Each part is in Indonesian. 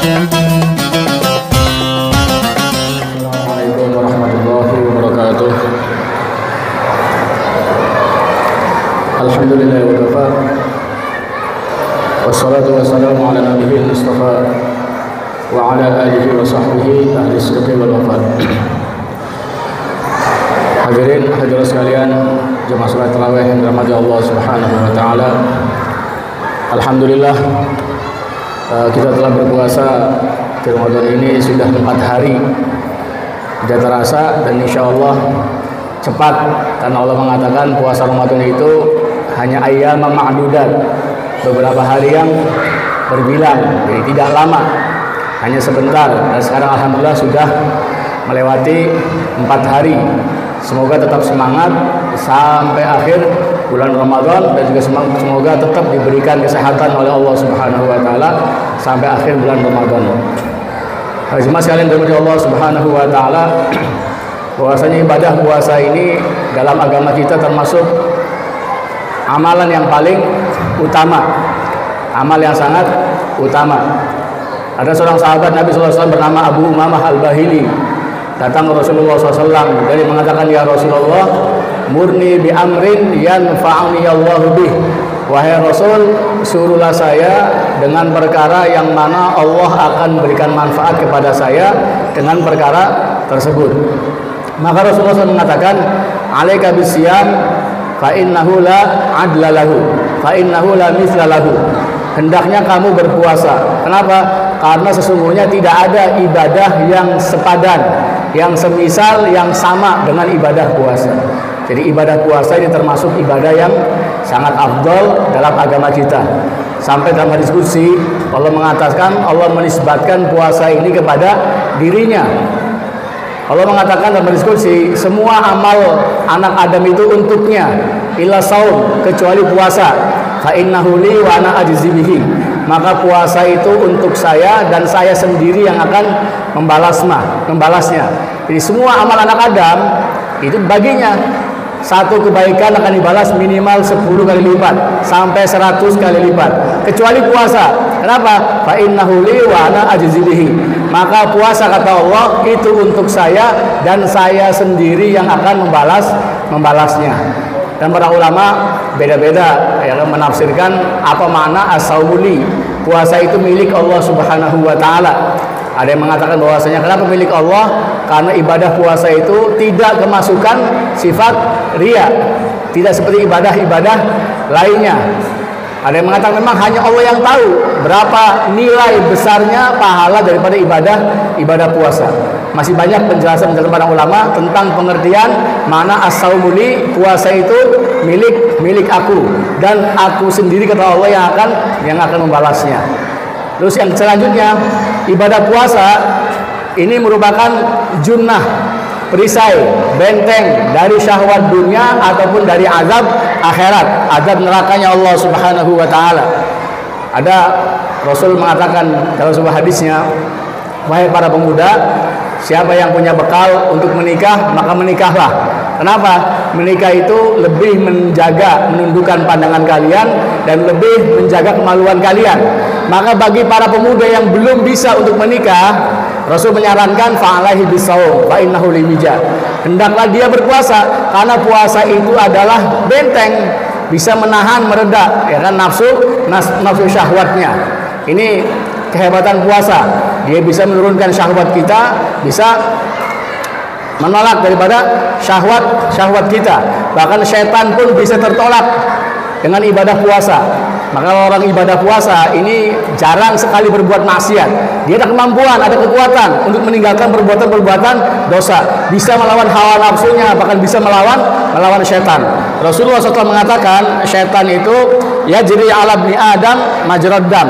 Assalamualaikum warahmatullahi wabarakatuh. Alhamdulillah wa kafa. Wassalatu wassalamu ala nabiyil mustafa wa ala alihi wa sahbihi ahli sidqi wal wafat. Hadirin hadirat sekalian, jemaah salat tarawih yang dirahmati Allah Subhanahu wa taala. Alhamdulillah eh, kita telah berpuasa di Ramadan ini sudah empat hari. Tidak terasa dan insya Allah cepat karena Allah mengatakan puasa Ramadan itu hanya ayam ma'dudat. Beberapa hari yang berbilang jadi tidak lama hanya sebentar. Dan sekarang Alhamdulillah sudah melewati empat hari. Semoga tetap semangat sampai akhir bulan Ramadan dan juga semoga tetap diberikan kesehatan oleh Allah Subhanahu wa taala sampai akhir bulan Ramadan. Jemaah sekalian dari Allah Subhanahu wa taala bahwasanya ibadah puasa ini dalam agama kita termasuk amalan yang paling utama. Amal yang sangat utama. Ada seorang sahabat Nabi SAW bernama Abu Umamah Al-Bahili datang ke Rasulullah SAW dari mengatakan ya Rasulullah murni bi amrin yanfa'uni Allah bih. Wahai Rasul suruhlah saya dengan perkara yang mana Allah akan berikan manfaat kepada saya dengan perkara tersebut. Maka Rasulullah SAW mengatakan alaika bisyam fa innahu la adla lahu fa innahu la mithla lahu. Hendaknya kamu berpuasa. Kenapa? Karena sesungguhnya tidak ada ibadah yang sepadan, yang semisal, yang sama dengan ibadah puasa. Jadi ibadah puasa ini termasuk ibadah yang sangat afdol dalam agama kita. Sampai dalam diskusi Allah mengatakan Allah menisbatkan puasa ini kepada dirinya. Allah mengatakan dalam diskusi semua amal anak Adam itu untuknya illa saum kecuali puasa fa innahu li wa ana ajzibihi maka puasa itu untuk saya dan saya sendiri yang akan membalasnya membalasnya jadi semua amal anak Adam itu baginya satu kebaikan akan dibalas minimal 10 kali lipat sampai 100 kali lipat. Kecuali puasa. Kenapa? Fa innahu li wa ana ajzibihi maka puasa kata Allah itu untuk saya dan saya sendiri yang akan membalas membalasnya. Dan para ulama beda-beda yang menafsirkan apa makna as-saumuli puasa itu milik Allah Subhanahu wa taala ada yang mengatakan bahwasanya kenapa milik Allah karena ibadah puasa itu tidak kemasukan sifat ria tidak seperti ibadah-ibadah lainnya ada yang mengatakan memang hanya Allah yang tahu berapa nilai besarnya pahala daripada ibadah ibadah puasa. Masih banyak penjelasan dari para ulama tentang pengertian mana as-saumuli puasa itu milik milik aku dan aku sendiri kata Allah yang akan yang akan membalasnya. Terus yang selanjutnya ibadah puasa ini merupakan junnah perisai benteng dari syahwat dunia ataupun dari azab akhirat azab nerakanya Allah Subhanahu wa taala. Ada Rasul mengatakan dalam sebuah hadisnya wahai para pemuda siapa yang punya bekal untuk menikah maka menikahlah kenapa menikah itu lebih menjaga menundukkan pandangan kalian dan lebih menjaga kemaluan kalian maka bagi para pemuda yang belum bisa untuk menikah Rasul menyarankan fa'alaihi bisawm fa innahu limija. Hendaklah dia berpuasa karena puasa itu adalah benteng bisa menahan mereda ya kan nafsu nafsu syahwatnya. Ini kehebatan puasa. Dia bisa menurunkan syahwat kita, bisa menolak daripada syahwat syahwat kita. Bahkan setan pun bisa tertolak dengan ibadah puasa. Maka orang ibadah puasa ini jarang sekali berbuat maksiat. Dia ada kemampuan, ada kekuatan untuk meninggalkan perbuatan-perbuatan dosa. Bisa melawan hawa nafsunya, bahkan bisa melawan melawan setan. Rasulullah SAW mengatakan setan itu ya jadi alam ni Adam majraddam.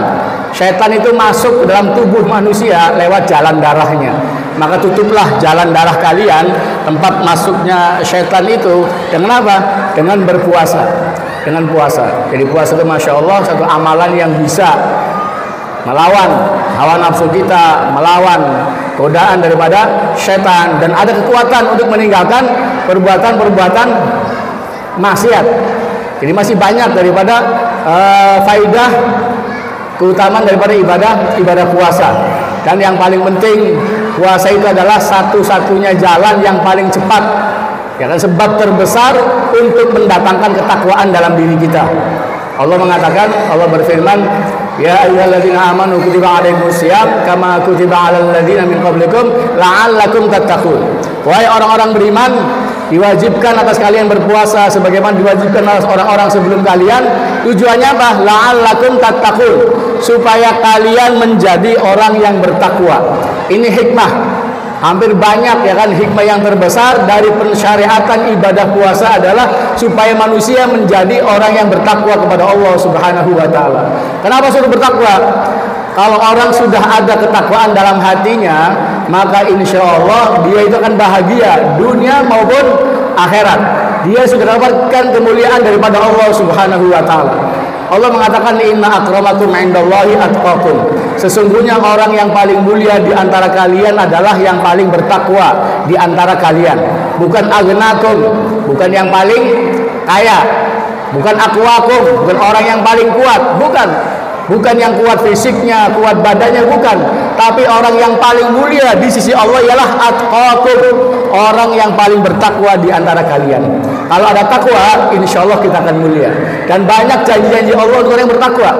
Setan itu masuk dalam tubuh manusia lewat jalan darahnya. Maka tutuplah jalan darah kalian tempat masuknya setan itu dengan apa? Dengan berpuasa dengan puasa. Jadi puasa itu masya Allah satu amalan yang bisa melawan hawa nafsu kita, melawan godaan daripada setan dan ada kekuatan untuk meninggalkan perbuatan-perbuatan maksiat. Jadi masih banyak daripada uh, faidah keutamaan daripada ibadah ibadah puasa. Dan yang paling penting puasa itu adalah satu-satunya jalan yang paling cepat ya sebab terbesar untuk mendatangkan ketakwaan dalam diri kita. Allah mengatakan, Allah berfirman, Ya ayyuhalladzina amanu kutiba alaikumusiyam kama kutiba alal ladzina min qablikum la'allakum tattaqun. Wahai orang-orang beriman, diwajibkan atas kalian berpuasa sebagaimana diwajibkan atas orang-orang sebelum kalian. Tujuannya apa? La'allakum tattaqun. Supaya kalian menjadi orang yang bertakwa. Ini hikmah. Hampir banyak ya kan hikmah yang terbesar dari pensyariatan ibadah puasa adalah supaya manusia menjadi orang yang bertakwa kepada Allah Subhanahu wa taala. Kenapa suruh bertakwa? Kalau orang sudah ada ketakwaan dalam hatinya, maka insya Allah dia itu akan bahagia dunia maupun akhirat. Dia sudah dapatkan kemuliaan daripada Allah Subhanahu wa taala. Allah mengatakan inna akramakum indallahi atqakum. Sesungguhnya orang yang paling mulia di antara kalian adalah yang paling bertakwa di antara kalian. Bukan agnakum, bukan yang paling kaya, bukan akwakum, bukan orang yang paling kuat, bukan bukan yang kuat fisiknya, kuat badannya bukan, tapi orang yang paling mulia di sisi Allah ialah atqakum, orang yang paling bertakwa di antara kalian. Kalau ada takwa, insya Allah kita akan mulia. Dan banyak janji-janji Allah untuk orang yang bertakwa.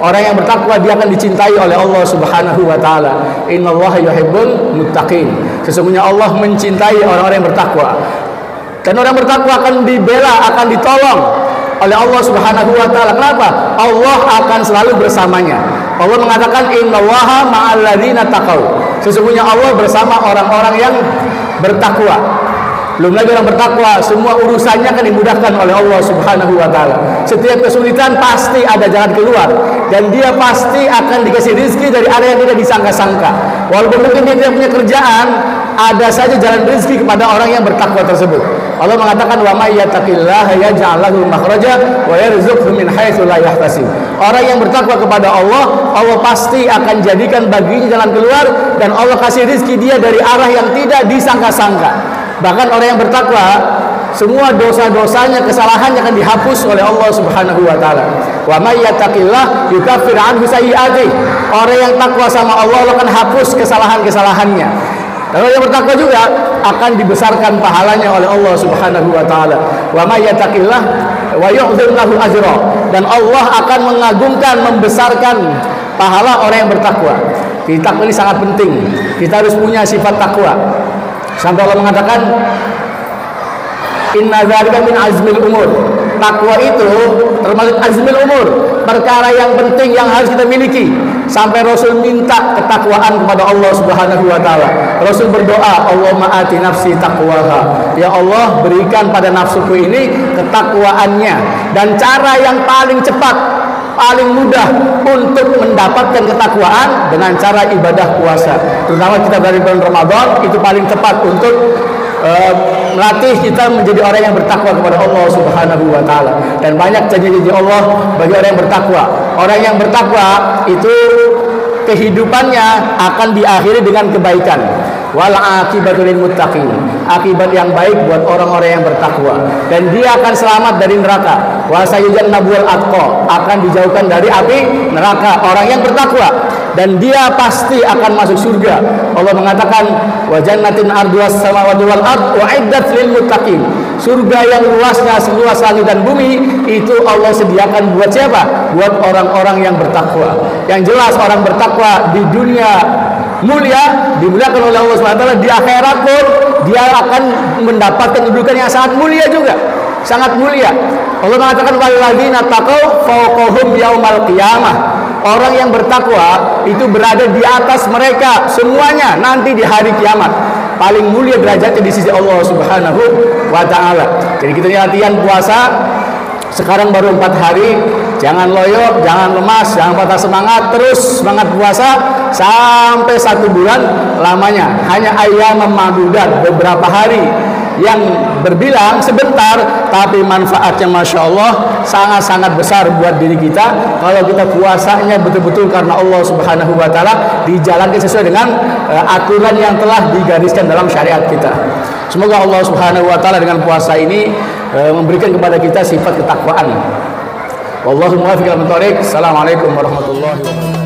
Orang yang bertakwa dia akan dicintai oleh Allah Subhanahu wa taala. Innallaha yuhibbul muttaqin. Sesungguhnya Allah mencintai orang-orang yang bertakwa. Dan orang bertakwa akan dibela, akan ditolong oleh Allah Subhanahu wa taala. Kenapa? Allah akan selalu bersamanya. Allah mengatakan innallaha ma'al ladzina taqau. Sesungguhnya Allah bersama orang-orang yang bertakwa. Belum lagi orang bertakwa, semua urusannya akan dimudahkan oleh Allah Subhanahu wa taala. Setiap kesulitan pasti ada jalan keluar dan dia pasti akan dikasih rezeki dari area yang tidak disangka-sangka. Walaupun mungkin dia tidak punya kerjaan, ada saja jalan rezeki kepada orang yang bertakwa tersebut. Allah mengatakan wa may yattaqillaha yaj'al lahu makhraja wa yarzuqhu min haitsu la yahtasib. Orang yang bertakwa kepada Allah, Allah pasti akan jadikan baginya jalan keluar dan Allah kasih rezeki dia dari arah yang tidak disangka-sangka. Bahkan orang yang bertakwa semua dosa-dosanya, kesalahannya akan dihapus oleh Allah Subhanahu wa taala. Wa may yattaqillah yukaffir anhu sayyi'ati. Orang yang takwa sama Allah, Allah akan hapus kesalahan-kesalahannya. Orang yang bertakwa juga akan dibesarkan pahalanya oleh Allah Subhanahu wa taala. Wa may yattaqillah wa lahu ajra. Dan Allah akan mengagungkan, membesarkan pahala orang yang bertakwa. Kita ini sangat penting. Kita harus punya sifat takwa. Sampai Allah mengatakan Inna dzalika min azmil umur. Takwa itu termasuk azmil umur, perkara yang penting yang harus kita miliki. Sampai Rasul minta ketakwaan kepada Allah Subhanahu wa taala. Rasul berdoa, "Allahumma ati nafsi taqwaha." Ya Allah, berikan pada nafsuku ini ketakwaannya dan cara yang paling cepat paling mudah untuk mendapatkan ketakwaan dengan cara ibadah puasa. Terutama kita dari bulan Ramadan itu paling tepat untuk uh, melatih kita menjadi orang yang bertakwa kepada Allah Subhanahu wa taala. Dan banyak janji-janji Allah bagi orang yang bertakwa. Orang yang bertakwa itu kehidupannya akan diakhiri dengan kebaikan wal akibatul muttaqin akibat yang baik buat orang-orang yang bertakwa. Dan dia akan selamat dari neraka. Wa sayyidun atqa. Akan dijauhkan dari api neraka orang yang bertakwa. Dan dia pasti akan masuk surga. Allah mengatakan wa jannatin arduas samawati wal ard wa iddat lil muttaqin. Surga yang luasnya seluas langit dan bumi itu Allah sediakan buat siapa? Buat orang-orang yang bertakwa. Yang jelas orang bertakwa di dunia mulia dimuliakan oleh Allah SWT di akhirat pun dia akan mendapatkan kedudukan yang sangat mulia juga. Sangat mulia. Allah mengatakan walladzina taqau fawqahum yaumal qiyamah. Orang yang bertakwa itu berada di atas mereka semuanya nanti di hari kiamat. Paling mulia derajatnya di sisi Allah Subhanahu wa taala. Jadi kita latihan puasa sekarang baru empat hari jangan loyo jangan lemas jangan patah semangat terus semangat puasa sampai satu bulan lamanya. Hanya ayam memadudat beberapa hari. Yang berbilang sebentar tapi manfaatnya Masya Allah sangat-sangat besar buat diri kita. Kalau kita puasanya betul-betul karena Allah Subhanahu Wa Taala dijalankan sesuai dengan uh, aturan yang telah digariskan dalam syariat kita. Semoga Allah Subhanahu Wa Taala dengan puasa ini uh, memberikan kepada kita sifat ketakwaan Wallahu muwaffiq Assalamualaikum warahmatullahi wabarakatuh